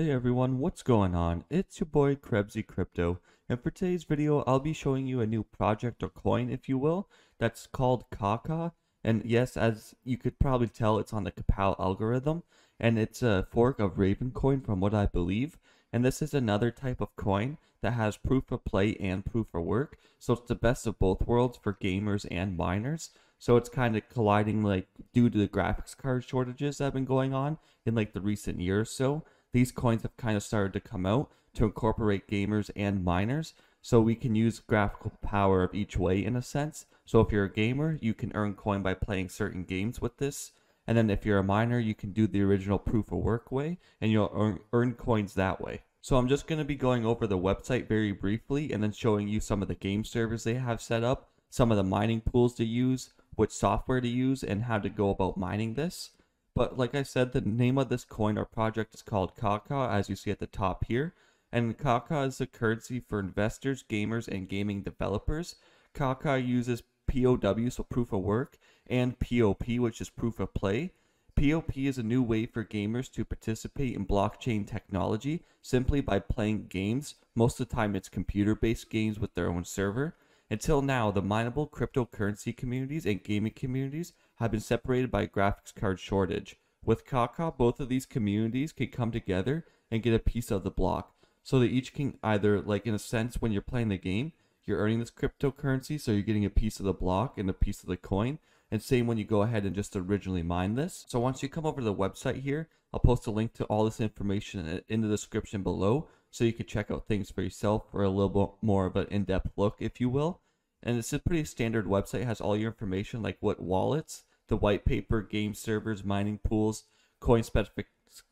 Hey everyone, what's going on? It's your boy Krebsey Crypto, and for today's video, I'll be showing you a new project or coin, if you will, that's called KawKaw. And yes, as you could probably tell, it's on the KawPow algorithm, and it's a fork of Ravencoin from what I believe. And this is another type of coin that has proof of play and proof of work, so it's the best of both worlds for gamers and miners. So it's kind of colliding like due to the graphics card shortages that have been going on in like the recent year or so. These coins have kind of started to come out to incorporate gamers and miners so we can use graphical power of each way in a sense. So if you're a gamer, you can earn coin by playing certain games with this. And then if you're a miner, you can do the original proof of work way and you'll earn, earn coins that way. So I'm just going to be going over the website very briefly and then showing you some of the game servers they have set up, some of the mining pools to use, which software to use, and how to go about mining this. But like I said, the name of this coin or project is called KawKaw, as you see at the top here. And KawKaw is a currency for investors, gamers, and gaming developers. KawKaw uses POW, so proof of work, and POP, which is proof of play. POP is a new way for gamers to participate in blockchain technology simply by playing games. Most of the time, it's computer based games with their own server. Until now, the mineable cryptocurrency communities and gaming communities have been separated by a graphics card shortage. With KawKaw, both of these communities can come together and get a piece of the block. So they each can either, like in a sense, when you're playing the game, you're earning this cryptocurrency, so you're getting a piece of the block and a piece of the coin. And same when you go ahead and just originally mine this. So once you come over to the website here, I'll post a link to all this information in the description below so you can check out things for yourself for a little bit more of an in-depth look, if you will. And it's a pretty standard website, it has all your information like what wallets, the white paper, game servers, mining pools, coin, specific,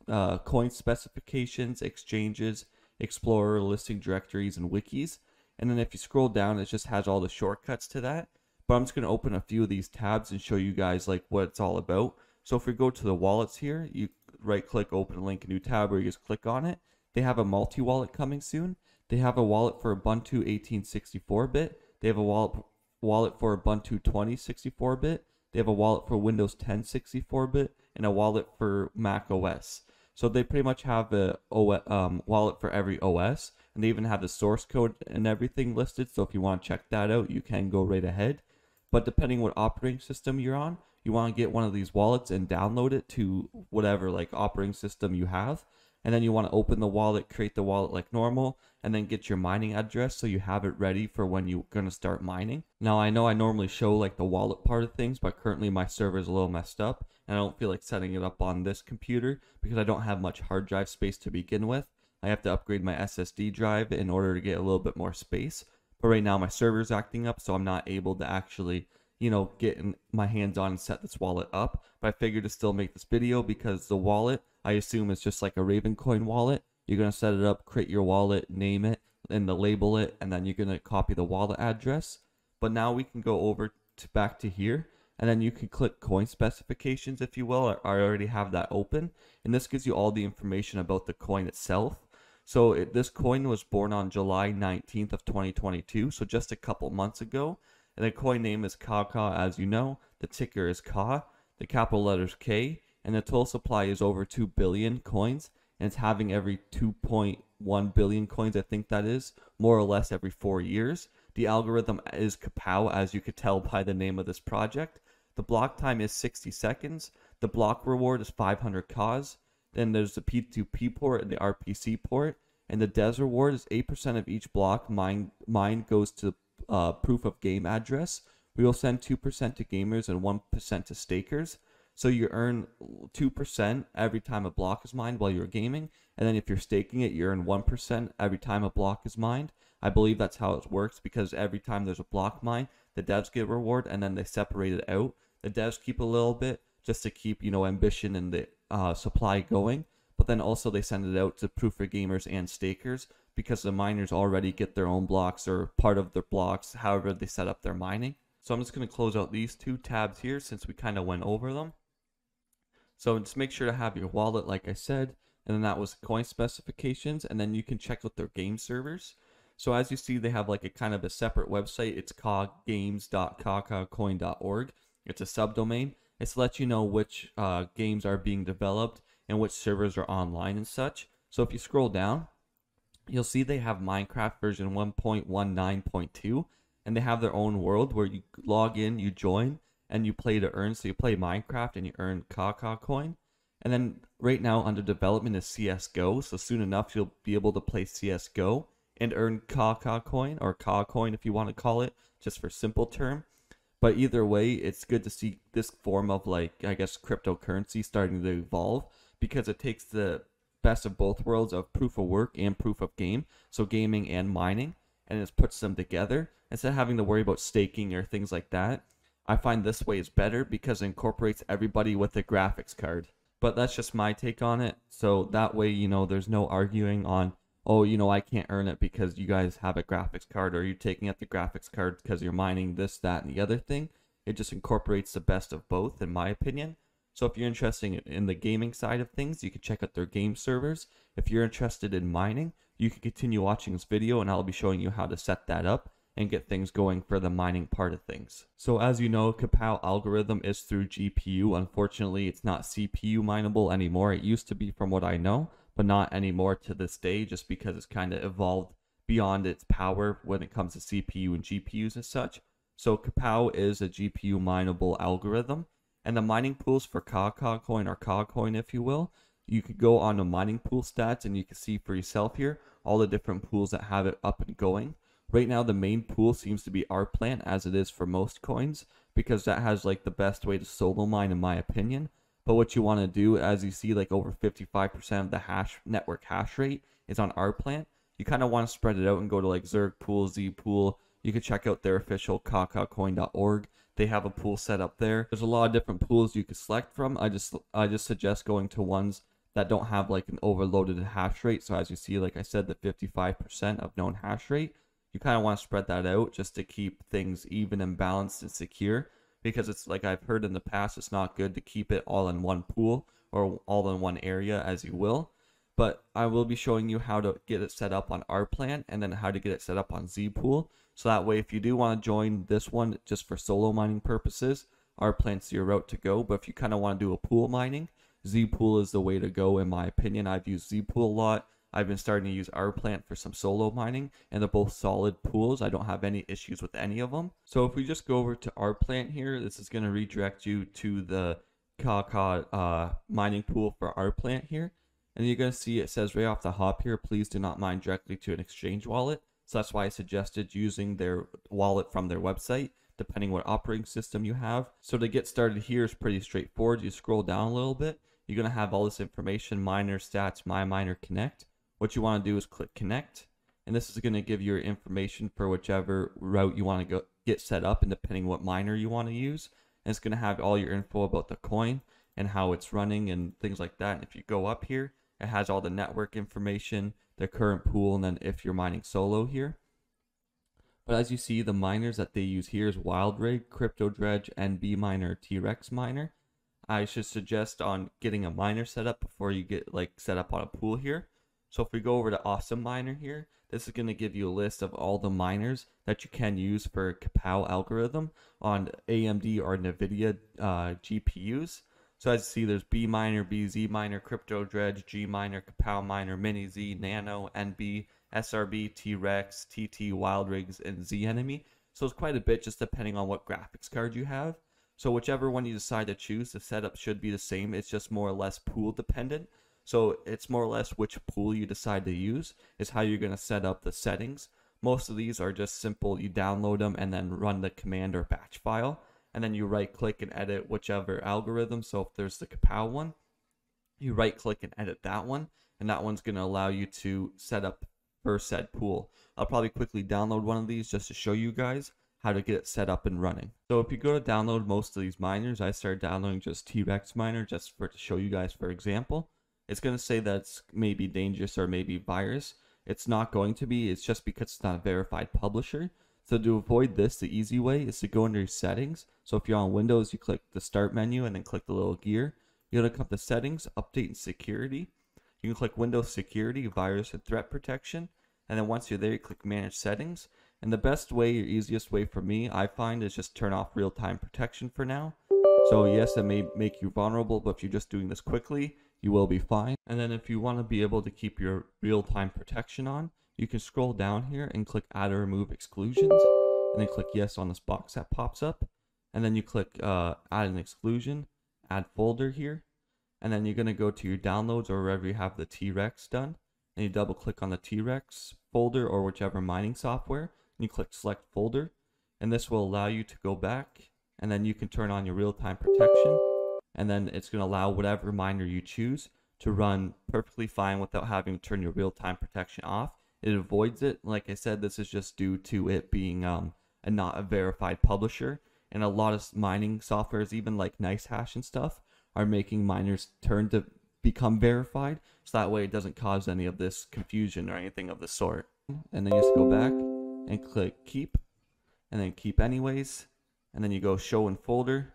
uh, coin specifications, exchanges, explorer, listing directories, and wikis. And then if you scroll down, it just has all the shortcuts to that. But I'm just going to open a few of these tabs and show you guys like what it's all about. So if we go to the wallets here, you right click, open link, a new tab, or you just click on it. They have a multi-wallet coming soon. They have a wallet for Ubuntu 1864-bit. They have a wallet wallet for Ubuntu 2064-bit. They have a wallet for Windows 10 64-bit and a wallet for Mac OS. So they pretty much have a um, wallet for every OS, and they even have the source code and everything listed. So if you want to check that out, you can go right ahead. But depending what operating system you're on, you want to get one of these wallets and download it to whatever like operating system you have and then you want to open the wallet, create the wallet like normal, and then get your mining address so you have it ready for when you're going to start mining. Now, I know I normally show like the wallet part of things, but currently my server is a little messed up, and I don't feel like setting it up on this computer because I don't have much hard drive space to begin with. I have to upgrade my SSD drive in order to get a little bit more space. But right now my server is acting up, so I'm not able to actually you know, getting my hands on and set this wallet up. But I figured to still make this video because the wallet, I assume, is just like a Ravencoin wallet. You're going to set it up, create your wallet, name it, and the label it, and then you're going to copy the wallet address. But now we can go over to back to here, and then you can click coin specifications if you will. I already have that open, and this gives you all the information about the coin itself. So it, this coin was born on July 19th of 2022, so just a couple months ago and the coin name is KawKaw as you know. The ticker is Ka, the capital letters K, and the total supply is over 2 billion coins, and it's having every 2.1 billion coins, I think that is, more or less every four years. The algorithm is KawPow, as you could tell by the name of this project. The block time is 60 seconds. The block reward is 500 Kas. Then there's the P2P port and the RPC port. And the DES reward is 8% of each block mine, mine goes to uh, proof of game address. We will send 2% to gamers and 1% to stakers. So you earn 2% every time a block is mined while you're gaming. And then if you're staking it, you earn 1% every time a block is mined. I believe that's how it works because every time there's a block mine, the devs get reward and then they separate it out. The devs keep a little bit just to keep, you know, ambition and the uh, supply going. But then also they send it out to proof for gamers and stakers because the miners already get their own blocks or part of their blocks, however they set up their mining. So I'm just going to close out these two tabs here since we kind of went over them. So just make sure to have your wallet, like I said, and then that was coin specifications, and then you can check out their game servers. So as you see, they have like a kind of a separate website. It's coggames.kawkawcoin.org. It's a subdomain. It's let you know which uh, games are being developed and which servers are online and such. So if you scroll down, you'll see they have Minecraft version 1.19.2 and they have their own world where you log in, you join, and you play to earn. So you play Minecraft and you earn KawKaw coin. And then right now under development is CSGO. So soon enough you'll be able to play CSGO and earn KawKaw coin or Ka coin if you want to call it, just for simple term. But either way, it's good to see this form of like I guess cryptocurrency starting to evolve because it takes the best of both worlds of proof of work and proof of game, so gaming and mining, and it puts them together instead of having to worry about staking or things like that. I find this way is better because it incorporates everybody with a graphics card. But that's just my take on it. So that way, you know, there's no arguing on, oh, you know, I can't earn it because you guys have a graphics card or you're taking out the graphics card because you're mining this, that, and the other thing. It just incorporates the best of both, in my opinion. So if you're interested in the gaming side of things, you can check out their game servers. If you're interested in mining, you can continue watching this video and I'll be showing you how to set that up and get things going for the mining part of things. So as you know, KawPow algorithm is through GPU. Unfortunately, it's not CPU mineable anymore. It used to be from what I know, but not anymore to this day just because it's kind of evolved beyond its power when it comes to CPU and GPUs and such. So KawPow is a GPU mineable algorithm. And the mining pools for KawKaw coin or Ka coin, if you will, you could go on the mining pool stats and you can see for yourself here all the different pools that have it up and going. Right now, the main pool seems to be Rplant as it is for most coins, because that has like the best way to solo mine, in my opinion. But what you want to do, as you see, like over 55% of the hash network hash rate is on Rplant. You kind of want to spread it out and go to like Zerg Pool, Z Pool. You can check out their official kawkawcoin.org. They have a pool set up there. There's a lot of different pools you can select from. I just I just suggest going to ones that don't have like an overloaded hash rate. So as you see, like I said, the 55% of known hash rate you kind of want to spread that out just to keep things even and balanced and secure because it's like I've heard in the past it's not good to keep it all in one pool or all in one area as you will but I will be showing you how to get it set up on Rplant and then how to get it set up on Zpool so that way if you do want to join this one just for solo mining purposes Rplant's your route to go but if you kind of want to do a pool mining Zpool is the way to go in my opinion I've used Zpool a lot I've been starting to use Rplant for some solo mining, and they're both solid pools. I don't have any issues with any of them. So if we just go over to Rplant here, this is going to redirect you to the KawKaw uh, mining pool for Rplant here. And you're going to see it says right off the hop here, please do not mine directly to an exchange wallet. So that's why I suggested using their wallet from their website, depending what operating system you have. So to get started here is pretty straightforward. You scroll down a little bit, you're going to have all this information, miner stats, my miner connect what you want to do is click connect and this is going to give you your information for whichever route you want to go get set up and depending what miner you want to use and it's going to have all your info about the coin and how it's running and things like that and if you go up here it has all the network information the current pool and then if you're mining solo here but as you see the miners that they use here is WildRig, Crypto Dredge, NB Miner, T-Rex Miner. I should suggest on getting a miner set up before you get like set up on a pool here so if we go over to Awesome Miner here, this is going to give you a list of all the miners that you can use for KawPow algorithm on AMD or NVIDIA uh, GPUs. So as you see, there's Bminer, BZ minor, Crypto Dredge, G minor, KawPowMiner, Mini Z, Nano, NB, SRB, T-Rex, TT, Wild Rigs, and Z enemy. So it's quite a bit just depending on what graphics card you have. So whichever one you decide to choose, the setup should be the same. It's just more or less pool dependent. So it's more or less which pool you decide to use is how you're going to set up the settings. Most of these are just simple. You download them and then run the command or batch file. And then you right click and edit whichever algorithm. So if there's the KawPow one, you right click and edit that one. And that one's going to allow you to set up for said pool. I'll probably quickly download one of these just to show you guys how to get it set up and running. So if you go to download most of these miners, I started downloading just T-Rex miner just for to show you guys for example it's going to say that it's maybe dangerous or maybe virus. It's not going to be. It's just because it's not a verified publisher. So to avoid this, the easy way is to go into your settings. So if you're on Windows, you click the start menu and then click the little gear. You're to come to settings, update and security. You can click Windows security, virus and threat protection. And then once you're there, you click manage settings. And the best way or easiest way for me, I find, is just turn off real-time protection for now. So yes, it may make you vulnerable, but if you're just doing this quickly, you will be fine. And then if you want to be able to keep your real-time protection on, you can scroll down here and click add or remove exclusions and then click yes on this box that pops up. And then you click uh, add an exclusion, add folder here. And then you're going to go to your downloads or wherever you have the T-Rex done. And you double click on the T-Rex folder or whichever mining software. And you click select folder. And this will allow you to go back and then you can turn on your real-time protection. And then it's going to allow whatever miner you choose to run perfectly fine without having to turn your real-time protection off. It avoids it. Like I said, this is just due to it being um, a not a verified publisher. And a lot of mining softwares, even like NiceHash and stuff, are making miners turn to become verified. So that way it doesn't cause any of this confusion or anything of the sort. And then you just go back and click keep and then keep anyways. And then you go show in folder.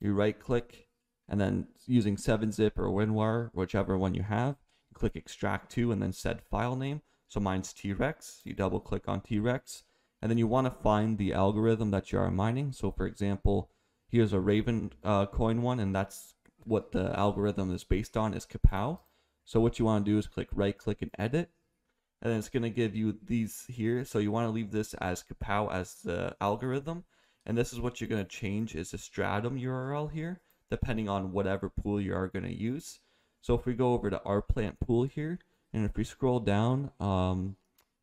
You right click and then using 7-zip or WinRAR, whichever one you have, click extract to and then set file name. So mine's T-Rex. You double click on T-Rex and then you want to find the algorithm that you are mining. So for example, here's a Raven uh, coin one, and that's what the algorithm is based on is KawPow. So what you want to do is click right click and edit, and then it's going to give you these here. So you want to leave this as KawPow as the algorithm, and this is what you're going to change is the stratum URL here, depending on whatever pool you are going to use. So if we go over to Rplant pool here, and if we scroll down, um,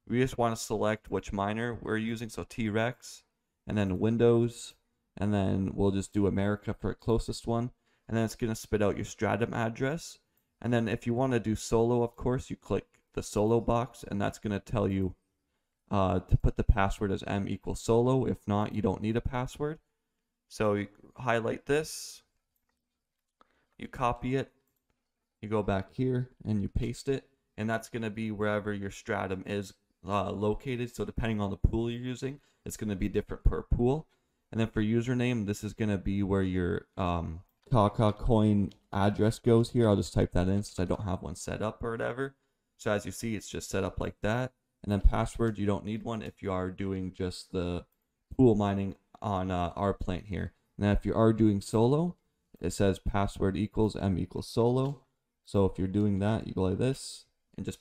we just want to select which miner we're using. So T-Rex and then Windows and then we'll just do America for the closest one. And then it's going to spit out your stratum address. And then if you want to do solo, of course, you click the solo box and that's going to tell you uh, to put the password as m equals solo. If not, you don't need a password. So you highlight this, you copy it, you go back here and you paste it. And that's going to be wherever your stratum is uh, located. So depending on the pool you're using, it's going to be different per pool. And then for username, this is going to be where your um, KawKaw coin address goes here. I'll just type that in since I don't have one set up or whatever. So as you see, it's just set up like that. And then password, you don't need one if you are doing just the pool mining on uh, Rplant here. Now if you are doing solo, it says password equals m equals solo. So if you're doing that, you go like this and just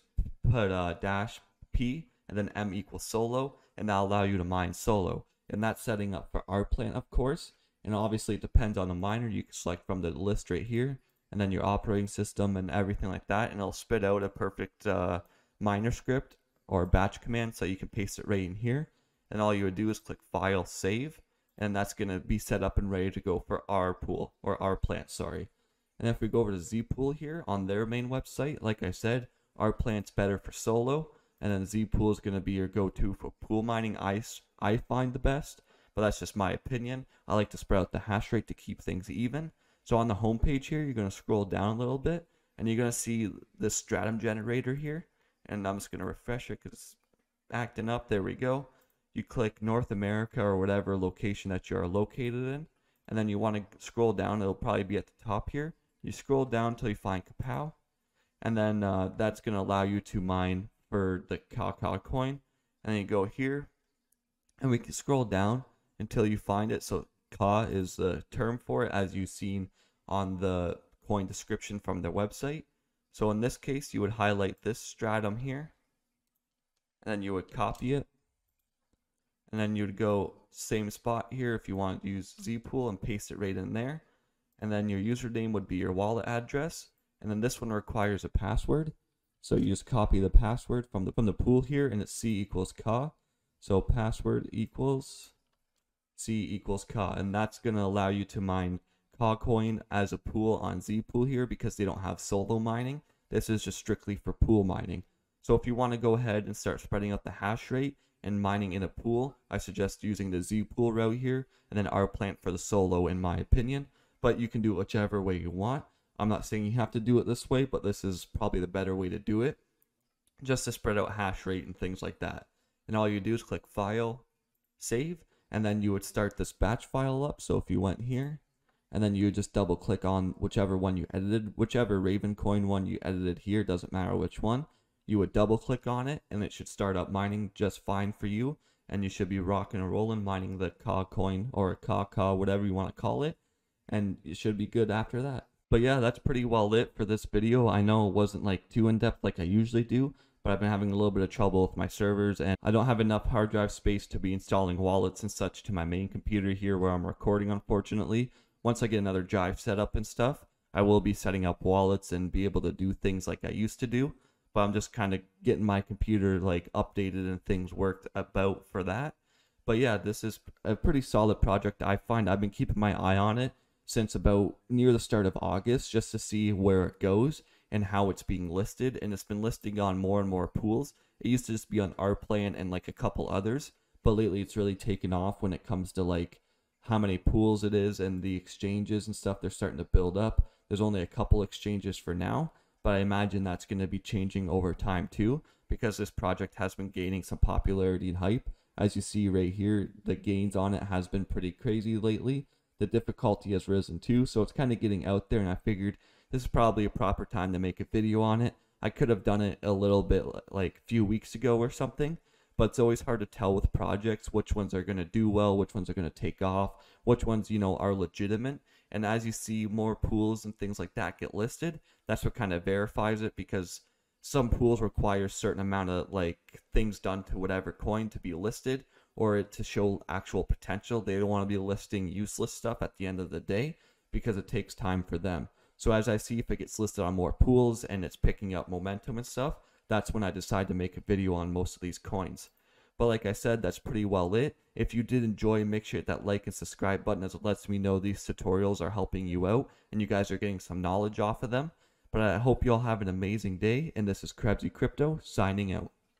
put a uh, dash p and then m equals solo, and that'll allow you to mine solo. And that's setting up for Rplant, of course. And obviously, it depends on the miner. You can select from the list right here, and then your operating system and everything like that, and it'll spit out a perfect uh, miner script or batch command so you can paste it right in here. And all you would do is click File, Save, and that's going to be set up and ready to go for our pool or Rplant, sorry. And if we go over to Zpool here on their main website, like I said, Rplant's better for solo and then Zpool is going to be your go-to for pool mining. ice. I find the best, but that's just my opinion. I like to spread out the hash rate to keep things even. So on the home page here, you're going to scroll down a little bit, and you're going to see this stratum generator here. And I'm just going to refresh it because it's acting up. There we go. You click North America or whatever location that you are located in, and then you want to scroll down. It'll probably be at the top here. You scroll down until you find KawPow, and then uh, that's going to allow you to mine for the KawKaw coin. And then you go here and we can scroll down until you find it. So Ka is the term for it as you've seen on the coin description from their website. So in this case, you would highlight this stratum here and then you would copy it. And then you would go same spot here if you want to use Zpool and paste it right in there. And then your username would be your wallet address. And then this one requires a password. So you just copy the password from the from the pool here, and it's c equals ka. So password equals c equals ka, and that's gonna allow you to mine ka coin as a pool on Z pool here because they don't have solo mining. This is just strictly for pool mining. So if you want to go ahead and start spreading out the hash rate and mining in a pool, I suggest using the Z pool route here, and then Rplant for the solo, in my opinion. But you can do whichever way you want. I'm not saying you have to do it this way, but this is probably the better way to do it just to spread out hash rate and things like that. And all you do is click File, Save, and then you would start this batch file up. So if you went here, and then you just double click on whichever one you edited, whichever Ravencoin one you edited here, doesn't matter which one. You would double click on it, and it should start up mining just fine for you. And you should be rocking and rolling mining the Ka coin or Ka Ka, whatever you want to call it. And it should be good after that. But yeah, that's pretty well lit for this video. I know it wasn't like too in depth like I usually do, but I've been having a little bit of trouble with my servers and I don't have enough hard drive space to be installing wallets and such to my main computer here where I'm recording unfortunately. Once I get another drive set up and stuff, I will be setting up wallets and be able to do things like I used to do. But I'm just kind of getting my computer like updated and things worked about for that. But yeah, this is a pretty solid project. I find I've been keeping my eye on it since about near the start of August just to see where it goes and how it's being listed. And it's been listing on more and more pools. It used to just be on our plan and like a couple others, but lately it's really taken off when it comes to like how many pools it is and the exchanges and stuff. They're starting to build up. There's only a couple exchanges for now, but I imagine that's going to be changing over time too because this project has been gaining some popularity and hype. As you see right here, the gains on it has been pretty crazy lately. The difficulty has risen too, so it's kind of getting out there and I figured this is probably a proper time to make a video on it. I could have done it a little bit like a few weeks ago or something, but it's always hard to tell with projects which ones are going to do well, which ones are going to take off, which ones, you know, are legitimate. And as you see more pools and things like that get listed, that's what kind of verifies it because some pools require certain amount of like things done to whatever coin to be listed or to show actual potential. They don't want to be listing useless stuff at the end of the day because it takes time for them. So as I see if it gets listed on more pools and it's picking up momentum and stuff, that's when I decide to make a video on most of these coins. But like I said, that's pretty well it. If you did enjoy, make sure hit that like and subscribe button as it lets me know these tutorials are helping you out and you guys are getting some knowledge off of them. But I hope you all have an amazing day, and this is Krebsey Crypto signing out.